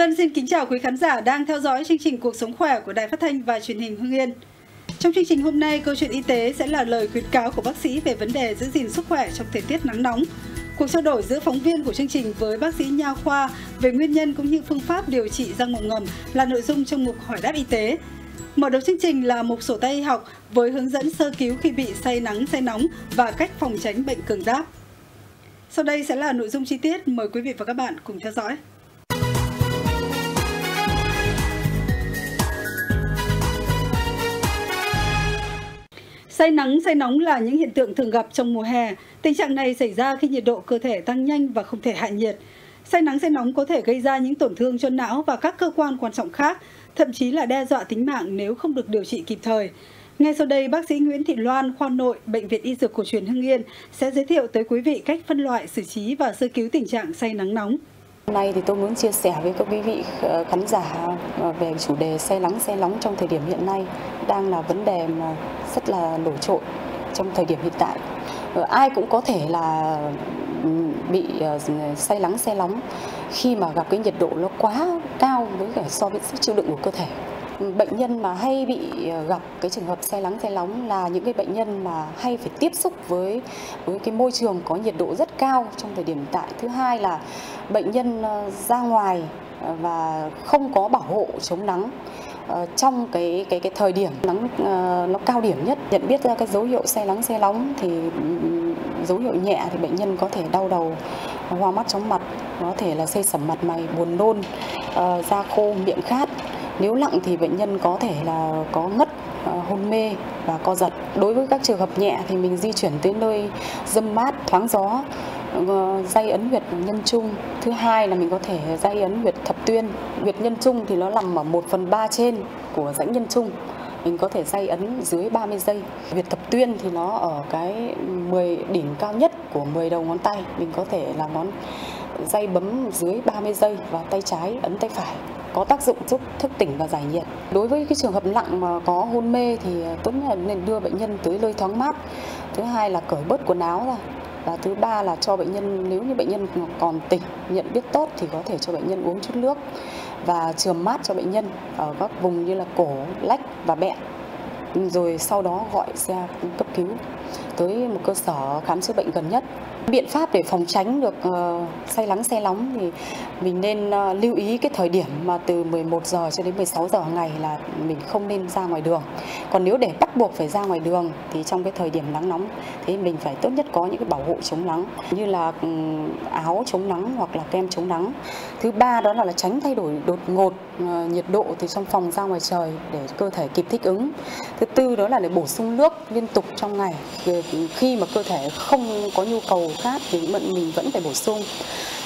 Vân xin kính chào quý khán giả đang theo dõi chương trình Cuộc sống khỏe của Đài Phát thanh và Truyền hình Hưng Yên. Trong chương trình hôm nay, câu chuyện y tế sẽ là lời khuyến cáo của bác sĩ về vấn đề giữ gìn sức khỏe trong thời tiết nắng nóng. Cuộc trao đổi giữa phóng viên của chương trình với bác sĩ nha khoa về nguyên nhân cũng như phương pháp điều trị răng mộng ngầm là nội dung trong mục hỏi đáp y tế. Mở đầu chương trình là mục sổ tay y học với hướng dẫn sơ cứu khi bị say nắng, say nóng và cách phòng tránh bệnh cường giáp. Sau đây sẽ là nội dung chi tiết, mời quý vị và các bạn cùng theo dõi. Say nắng, say nóng là những hiện tượng thường gặp trong mùa hè. Tình trạng này xảy ra khi nhiệt độ cơ thể tăng nhanh và không thể hạ nhiệt. Say nắng, say nóng có thể gây ra những tổn thương cho não và các cơ quan quan trọng khác, thậm chí là đe dọa tính mạng nếu không được điều trị kịp thời. Ngay sau đây, bác sĩ Nguyễn Thị Loan, khoa nội, Bệnh viện Y Dược Cổ truyền Hưng Yên sẽ giới thiệu tới quý vị cách phân loại, xử trí và sơ cứu tình trạng say nắng nóng. Hôm nay thì tôi muốn chia sẻ với các quý vị ờ, khán giả ờ, về chủ đề say nắng, say nóng trong thời điểm hiện nay đang là vấn đề mà rất là nổi trội trong thời điểm hiện tại. Ờ, ai cũng có thể là ừ, bị say nắng, say nóng khi mà gặp cái nhiệt độ nó quá cao với cả so với sức chịu đựng của cơ thể bệnh nhân mà hay bị ờ, gặp cái trường hợp say nắng say nóng là những cái bệnh nhân mà hay phải tiếp xúc với với cái môi trường có nhiệt độ rất cao trong thời điểm tại. Thứ hai là bệnh nhân ờ, ra ngoài ờ, và không có bảo hộ chống nắng trong cái cái cái thời điểm nắng nó cao điểm nhất. Nhận biết ra cái dấu hiệu say nắng, say nóng thì dấu hiệu nhẹ thì bệnh nhân có thể đau đầu, hoa mắt chóng mặt, có thể là xây sẩm mặt mày, buồn nôn da khô, miệng khát nếu nặng thì bệnh nhân có thể là có ngất ờ, hôn mê và co giật. Đối với các trường hợp nhẹ thì mình di chuyển tới nơi dâm mát, thoáng gió, ờ, dây ấn huyệt nhân trung. Thứ hai là mình có thể dây ấn huyệt thập tuyên. Huyệt nhân trung thì nó nằm ở 1 phần 3 trên của rãnh nhân trung. Mình có thể dây ấn dưới 30 giây. Huyệt thập tuyên thì nó ở cái 10 đỉnh cao nhất của 10 đầu ngón tay. Mình có thể là ngón dây bấm dưới 30 giây và tay trái ấn tay phải có tác dụng giúp thức tỉnh và giải nhiệt. Đối với cái trường hợp nặng mà có hôn mê thì tốt nhất là nên đưa bệnh nhân tới nơi thoáng mát. Thứ hai là cởi bớt quần áo ra. Và thứ ba là cho bệnh nhân nếu như bệnh nhân còn tỉnh, nhận biết tốt thì có thể cho bệnh nhân uống chút nước và trường mát cho bệnh nhân ở các vùng như là cổ, lách và bẹn. Rồi sau đó gọi xe cấp cứu tới một cơ sở khám chữa bệnh gần nhất biện pháp để phòng tránh được uh, say nắng say nóng thì mình nên uh, lưu ý cái thời điểm mà từ 11 giờ cho đến 16 giờ hàng ngày là mình không nên ra ngoài đường. Còn nếu để bắt buộc phải ra ngoài đường thì trong cái thời điểm nắng nóng thì mình phải tốt nhất có những cái bảo hộ chống nắng như là um, áo chống nắng hoặc là kem chống nắng. Thứ ba đó là, là tránh thay đổi đột ngột uh, nhiệt độ từ trong phòng ra ngoài trời để cơ thể kịp thích ứng. Thứ tư đó là để bổ sung nước liên tục trong ngày. Khi mà cơ thể không có nhu cầu khác thì mình vẫn phải bổ sung.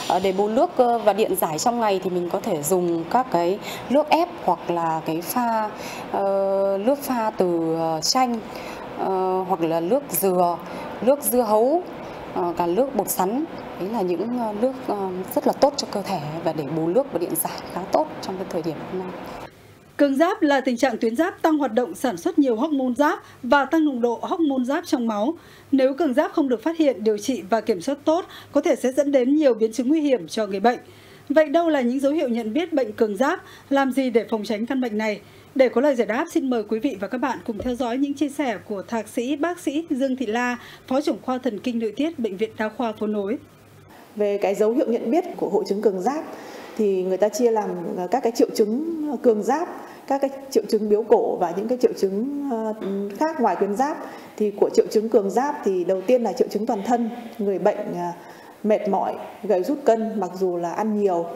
Ờ, để bù nước ờ, và điện giải trong ngày thì mình có thể dùng các cái nước ép hoặc là cái pha uh, nước pha từ chanh uh, hoặc là nước dừa nước dưa hấu uh, cả nước bột sắn. Đấy là những nước rất là tốt cho cơ thể và để bù nước và điện giải khá tốt trong cái thời điểm hôm nay. Cường giáp là tình trạng tuyến giáp tăng hoạt động sản xuất nhiều hormone giáp và tăng nồng độ hormone giáp trong máu. Nếu cường giáp không được phát hiện, điều trị và kiểm soát tốt, có thể sẽ dẫn đến nhiều biến chứng nguy hiểm cho người bệnh. Vậy đâu là những dấu hiệu nhận biết bệnh cường giáp? Làm gì để phòng tránh căn bệnh này? Để có lời giải đáp, xin mời quý vị và các bạn cùng theo dõi những chia sẻ của thạc sĩ bác sĩ Dương Thị La, Phó trưởng khoa thần kinh nội tiết Bệnh viện Đa khoa Phố Nối. Về cái dấu hiệu nhận biết của hội chứng cường giáp thì người ta chia làm ờ, các cái triệu chứng ờ, cường giáp, các cái triệu chứng biếu cổ và những cái triệu chứng ờ, khác ngoài tuyến giáp. Thì của triệu chứng cường giáp thì đầu tiên là triệu chứng toàn thân, người bệnh mệt mỏi, gầy rút cân, mặc dù là ăn nhiều.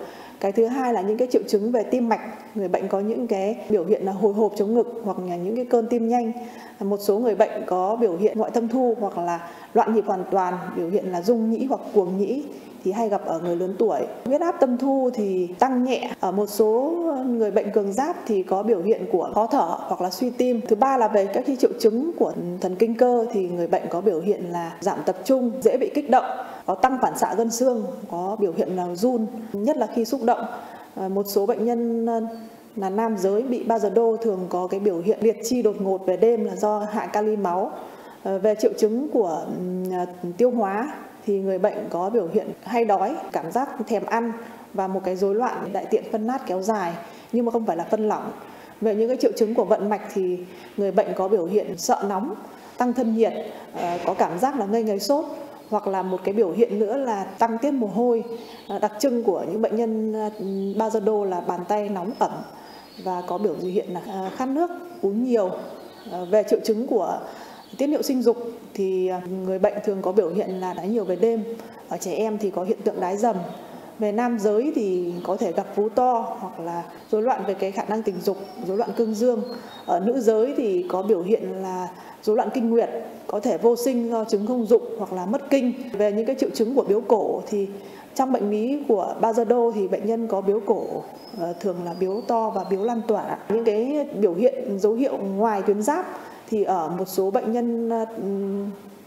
Cái thứ hai là những cái triệu chứng về tim mạch, người bệnh có những cái biểu hiện là hồi hộp chống ngực hoặc là những cái cơn tim nhanh. Một số người bệnh có biểu hiện ngoại tâm thu hoặc là loạn nhịp hoàn toàn, biểu hiện là rung nhĩ hoặc cuồng nhĩ thì hay gặp ở người lớn tuổi. Huyết áp tâm thu thì tăng nhẹ. Ở một số người bệnh cường giáp thì có biểu hiện của khó thở hoặc là suy tim. Thứ ba là về các cái triệu chứng của thần kinh cơ thì người bệnh có biểu hiện là giảm tập trung, dễ bị kích động, có tăng phản xạ gân xương, có biểu hiện là run, nhất là khi xúc động. Ờ, một số bệnh nhân ờ, là nam giới bị ba giờ đô thường có cái biểu hiện liệt chi đột ngột về đêm là do hạ kali máu. Ờ, về triệu chứng của tiêu hóa thì người bệnh có biểu hiện hay đói, cảm giác thèm ăn và một cái rối loạn đại tiện phân nát kéo dài nhưng mà không phải là phân lỏng. Về những cái triệu chứng của vận mạch thì người bệnh có biểu hiện sợ nóng, tăng thân nhiệt, ờ, có cảm giác là ngây ngấy sốt hoặc là một cái biểu hiện nữa là tăng tiết mồ hôi. Ờ, đặc trưng của những bệnh nhân ờ, Bazodo là bàn tay nóng ẩm và có biểu hiện là khát nước, uống nhiều. Về triệu chứng của tiết niệu sinh dục thì à, người bệnh thường có biểu hiện là đái nhiều về đêm. Ở trẻ em thì có hiện tượng đái dầm. Về nam giới thì có thể gặp vú to hoặc là rối loạn về cái khả năng tình dục, rối loạn cương dương. Ở nữ giới thì có biểu hiện là rối loạn kinh nguyệt, có thể vô sinh do chứng không dụng hoặc là mất kinh. Về những cái triệu chứng của biếu cổ thì trong bệnh lý của bazado thì bệnh nhân có biếu cổ ờ, thường là biếu to và biếu lan tỏa. Những cái biểu hiện, dấu hiệu ngoài tuyến giáp thì ở một số bệnh nhân ờ,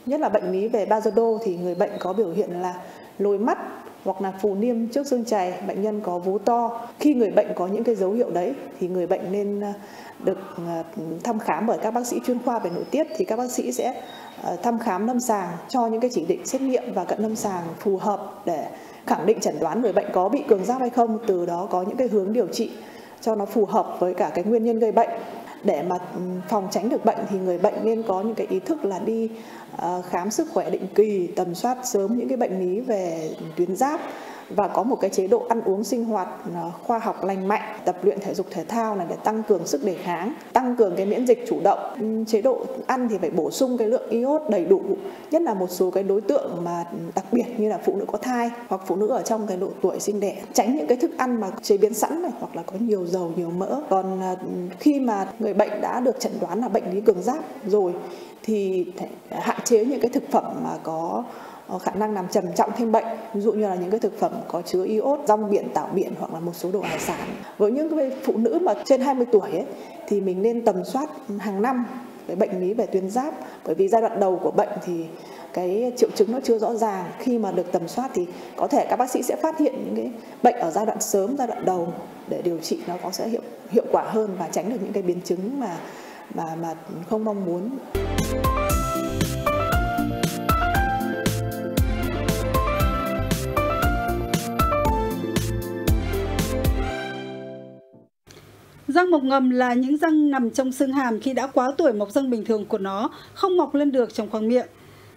nhất là bệnh lý về Bazodo thì người bệnh có biểu hiện là lồi mắt hoặc là phù niêm trước xương chày, bệnh nhân có vú to. Khi người bệnh có những cái dấu hiệu đấy thì người bệnh nên ờ, được ờ, thăm khám bởi các bác sĩ chuyên khoa về nội tiết thì các bác sĩ sẽ thăm khám lâm sàng cho những cái chỉ định xét nghiệm và cận lâm sàng phù hợp để khẳng định chẩn đoán người bệnh có bị cường giáp hay không, từ đó có những cái hướng điều trị cho nó phù hợp với cả cái nguyên nhân gây bệnh để mà ừ, phòng tránh được bệnh thì người bệnh nên có những cái ý thức là đi ờ, khám sức khỏe định kỳ, tầm soát sớm những cái bệnh lý về tuyến giáp và có một cái chế độ ăn uống sinh hoạt à, khoa học lành mạnh, tập luyện thể dục thể thao này để tăng cường sức đề kháng, tăng cường cái miễn dịch chủ động. Ừ, chế độ ăn thì phải bổ sung cái lượng iốt đầy đủ, nhất là một số cái đối tượng mà đặc biệt như là phụ nữ có thai hoặc phụ nữ ở trong cái độ tuổi sinh đẻ. Tránh những cái thức ăn mà chế biến sẵn này hoặc là có nhiều dầu, nhiều mỡ. Còn à, khi mà người bệnh đã được chẩn đoán là bệnh lý cường giáp rồi thì hạn chế những cái thực phẩm mà có Ờ, khả năng làm trầm trọng thêm bệnh ví dụ như là những cái thực phẩm có chứa iốt rong biển tảo biển hoặc là một số đồ hải sản. Với những cái phụ nữ mà trên 20 tuổi ấy, thì mình nên tầm soát hàng năm cái bệnh lý về tuyến giáp. Bởi vì giai đoạn đầu của bệnh thì cái triệu chứng nó chưa rõ ràng. Khi mà được tầm soát thì có thể các bác sĩ sẽ phát hiện những cái bệnh ở giai đoạn sớm giai đoạn đầu để điều trị nó có sẽ hiệu hiệu quả hơn và tránh được những cái biến chứng mà mà mà không mong muốn. Răng mọc ngầm là những răng nằm trong xương hàm khi đã quá tuổi mọc răng bình thường của nó, không mọc lên được trong khoang miệng.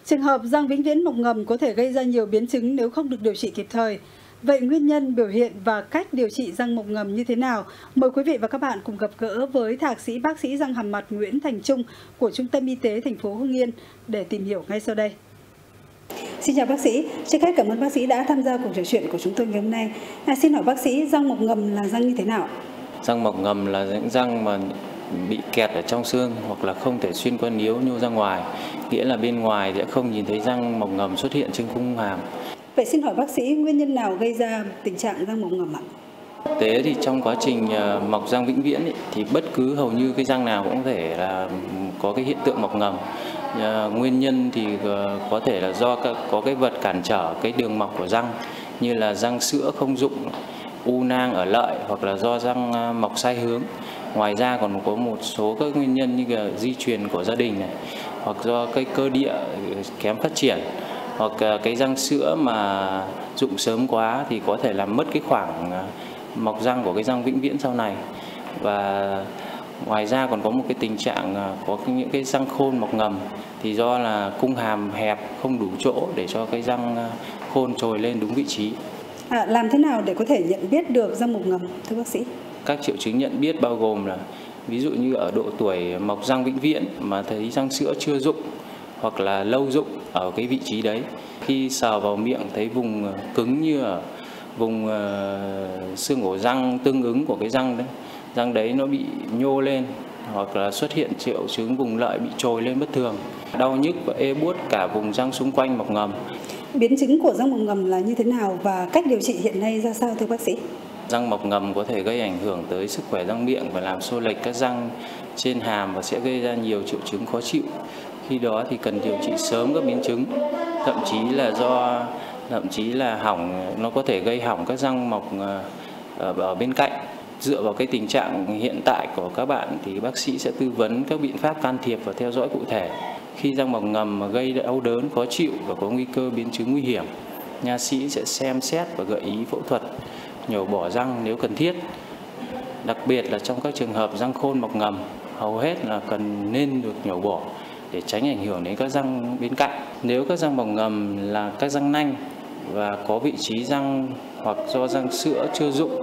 Trường hợp răng vĩnh viễn mọc ngầm có thể gây ra nhiều biến chứng nếu không được điều trị kịp thời. Vậy nguyên nhân, biểu hiện và cách điều trị răng mọc ngầm như thế nào? Mời quý vị và các bạn cùng gặp gỡ với thạc sĩ bác sĩ răng hàm mặt Nguyễn Thành Trung của Trung tâm Y tế thành phố Hưng Yên để tìm hiểu ngay sau đây. Xin chào bác sĩ, trước hết cảm ơn bác sĩ đã tham gia cuộc trò chuyện của chúng tôi ngày hôm nay. À, xin hỏi bác sĩ, răng mọc ngầm là răng như thế nào? Răng mọc ngầm là những răng mà bị kẹt ở trong xương hoặc là không thể xuyên qua níu nhô ra ngoài, nghĩa là bên ngoài sẽ không nhìn thấy răng mọc ngầm xuất hiện trên khung hàm. Vậy xin hỏi bác sĩ nguyên nhân nào gây ra tình trạng răng mọc ngầm ạ? Tế thì trong quá trình ờ, mọc răng vĩnh viễn ý, thì bất cứ hầu như cái răng nào cũng có thể là có cái hiện tượng mọc ngầm. À, nguyên nhân thì ờ, có thể là do có cái vật cản trở cái đường mọc của răng như là răng sữa không dụng u nang ở lợi hoặc là do răng ờ, mọc sai hướng. Ngoài ra còn có một số các nguyên nhân như là di truyền của gia đình này, hoặc do cái cơ địa ờ, kém phát triển, hoặc ờ, cái răng sữa mà dụng sớm quá thì có thể làm mất cái khoảng mọc răng của cái răng vĩnh viễn sau này. Và ngoài ra còn có một cái tình trạng có những cái răng khôn mọc ngầm thì do là cung hàm hẹp không đủ chỗ để cho cái răng khôn trồi lên đúng vị trí. À, làm thế nào để có thể nhận biết được răng mọc ngầm thưa bác sĩ? Các triệu chứng nhận biết bao gồm là ví dụ như ở độ tuổi mọc răng vĩnh viễn mà thấy răng sữa chưa rụng hoặc là lâu rụng ở cái vị trí đấy. Khi sờ vào miệng thấy vùng ờ, cứng như ở vùng uh, xương ổ răng tương ứng của cái răng đấy, răng đấy nó bị nhô lên hoặc là xuất hiện triệu chứng vùng lợi bị trồi lên bất thường, đau nhức và ê buốt cả vùng răng xung quanh mọc ngầm biến chứng của răng mọc ngầm là như thế nào và cách điều trị hiện nay ra sao thưa bác sĩ? Răng mọc ngầm có thể gây ảnh hưởng tới sức khỏe răng miệng và làm xô lệch các răng trên hàm và sẽ gây ra nhiều triệu chứng khó chịu. Khi đó thì cần điều trị sớm các biến chứng, thậm chí là do thậm chí là hỏng nó có thể gây hỏng các răng mọc ờ, ở bên cạnh dựa vào cái tình trạng hiện tại của các bạn thì bác sĩ sẽ tư vấn các biện pháp can thiệp và theo dõi cụ thể khi răng mọc ngầm mà gây đau đớn khó chịu và có nguy cơ biến chứng nguy hiểm nha sĩ sẽ xem xét và gợi ý phẫu thuật nhổ bỏ răng nếu cần thiết. Đặc biệt là trong các trường hợp răng khôn mọc ngầm, hầu hết là cần nên được nhổ bỏ để tránh ảnh hưởng đến các răng bên cạnh. Nếu các răng mọc ngầm là các răng nanh và có vị trí răng hoặc do răng sữa chưa dụng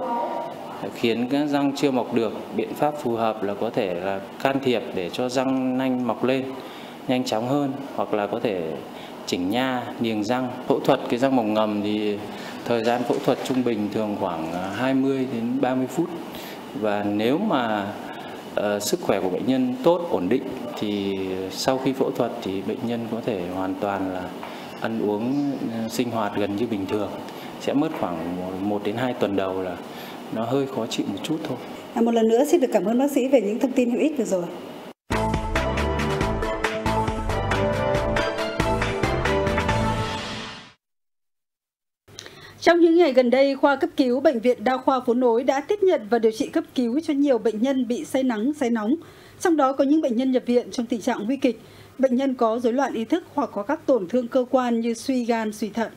khiến các răng chưa mọc được biện pháp phù hợp là có thể là can thiệp để cho răng nanh mọc lên nhanh chóng hơn hoặc là có thể chỉnh nha niềng răng. Phẫu thuật cái răng mọc ngầm thì thời gian phẫu thuật trung bình thường khoảng à, 20 đến 30 phút. Và nếu mà uh, sức khỏe của bệnh nhân tốt ổn định thì sau khi phẫu thuật thì bệnh nhân có thể hoàn toàn là ăn uống ờ, sinh hoạt gần như bình thường. Sẽ mất khoảng 1 đến 2 tuần đầu là nó hơi khó chịu một chút thôi. À, một lần nữa xin được cảm ơn bác sĩ về những thông tin hữu ích vừa rồi. Trong những ngày gần đây, khoa cấp cứu Bệnh viện Đa khoa Phố Nối đã tiếp nhận và điều trị cấp cứu cho nhiều bệnh nhân bị say nắng, say nóng. Trong đó có những bệnh nhân nhập viện trong tình trạng nguy kịch, bệnh nhân có rối loạn ý thức hoặc có các tổn thương cơ quan như suy gan, suy thận.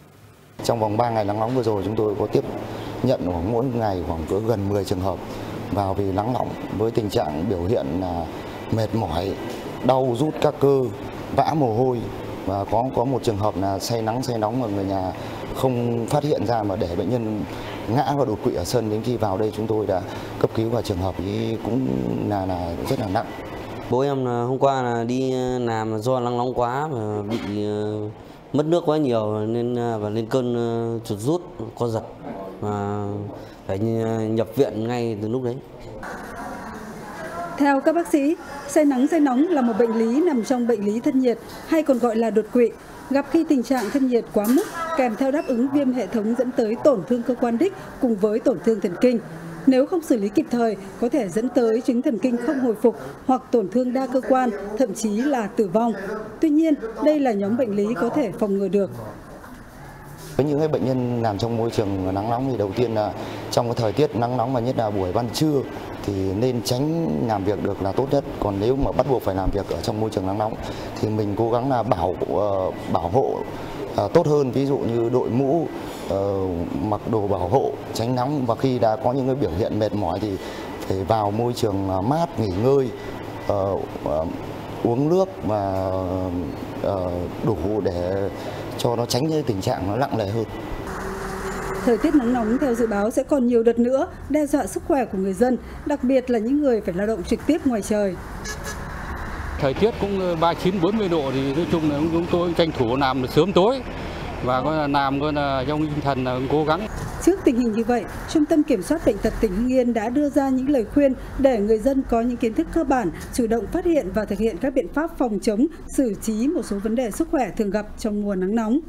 Trong vòng 3 ngày nắng nóng vừa rồi chúng tôi có tiếp nhận khoảng mỗi ngày khoảng cỡ gần 10 trường hợp vào vì nắng nóng với tình trạng biểu hiện là mệt mỏi, đau rút các cơ, vã mồ hôi và có có một trường hợp là say nắng say nóng mà người nhà không phát hiện ra mà để bệnh nhân ngã và đột quỵ ở sân đến khi vào đây chúng tôi đã cấp cứu và trường hợp ấy cũng là là rất là nặng. Bố em hôm qua là đi à, làm do nắng nóng quá và bị à, mất nước quá nhiều nên à, và lên cơn à, chuột rút co giật và phải à, nhập viện ngay từ lúc đấy. Theo các bác sĩ, say nắng say nóng là một bệnh lý nằm trong bệnh lý thân nhiệt hay còn gọi là đột quỵ, gặp khi tình trạng thân nhiệt quá mức kèm theo đáp ứng viêm hệ thống dẫn tới tổn thương cơ quan đích cùng với tổn thương thần kinh. Nếu không xử lý kịp thời, có thể dẫn tới chứng thần kinh không hồi phục hoặc tổn thương đa cơ quan, thậm chí là tử vong. Tuy nhiên, đây là nhóm bệnh lý có thể phòng ngừa được. Với những cái bệnh nhân làm trong môi trường nắng nóng thì đầu tiên là trong cái thời tiết nắng nóng và nhất là buổi ban trưa thì nên tránh làm việc được là tốt nhất. Còn nếu mà bắt buộc phải làm việc ở trong môi trường nắng nóng thì mình cố gắng là bảo ờ, bảo hộ ờ, tốt hơn ví dụ như đội mũ uh, mặc đồ bảo hộ tránh nóng và khi đã có những cái biểu hiện mệt mỏi thì phải vào môi trường mát nghỉ ngơi uh, uh, uống nước và uh, đủ để cho nó tránh cái tình trạng nó nặng nề hơn. Thời tiết nắng nóng theo dự báo sẽ còn nhiều đợt nữa đe dọa sức khỏe của người dân, đặc biệt là những người phải lao động trực tiếp ngoài trời. Thời tiết cũng 39 40 độ thì nói chung là chúng tôi tranh thủ làm sớm tối và có làm có là trong tinh thần là cố gắng. Trước tình hình như vậy, Trung tâm Kiểm soát Bệnh tật tỉnh Hưng Yên đã đưa ra những lời khuyên để người dân có những kiến thức cơ bản, chủ động phát hiện và thực hiện các biện pháp phòng chống, xử trí một số vấn đề sức khỏe thường gặp trong mùa nắng nóng.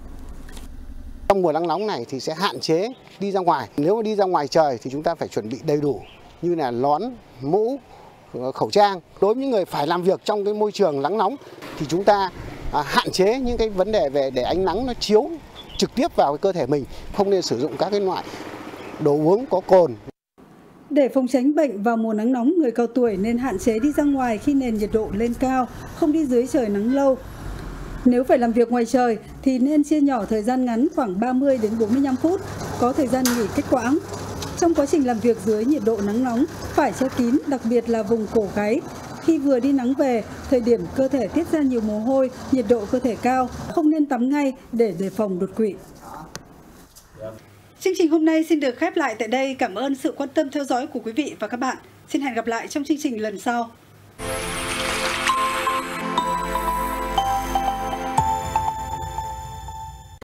Trong mùa nắng nóng này thì sẽ hạn chế đi ra ngoài. Nếu mà đi ra ngoài trời thì chúng ta phải chuẩn bị đầy đủ như là nón, mũ, khẩu trang. Đối với những người phải làm việc trong cái môi trường nắng nóng thì chúng ta à, hạn chế những cái vấn đề về để ánh nắng nó chiếu trực tiếp vào cái cơ thể mình, không nên sử dụng các cái loại đồ uống có cồn. Để phòng tránh bệnh vào mùa nắng nóng, người cao tuổi nên hạn chế đi ra ngoài khi nền nhiệt độ lên cao, không đi dưới trời nắng lâu. Nếu phải làm việc ngoài trời thì nên chia nhỏ thời gian ngắn khoảng 30 đến 45 phút, có thời gian nghỉ kết quãng. Trong quá trình làm việc dưới nhiệt độ nắng nóng, phải che kín, đặc biệt là vùng cổ gáy. Khi vừa đi nắng về, thời điểm cơ thể tiết ra nhiều mồ hôi, nhiệt độ cơ thể cao, không nên tắm ngay để đề phòng đột quỵ. Chương trình hôm nay xin được khép lại tại đây. Cảm ơn sự quan tâm theo dõi của quý vị và các bạn. Xin hẹn gặp lại trong chương trình lần sau.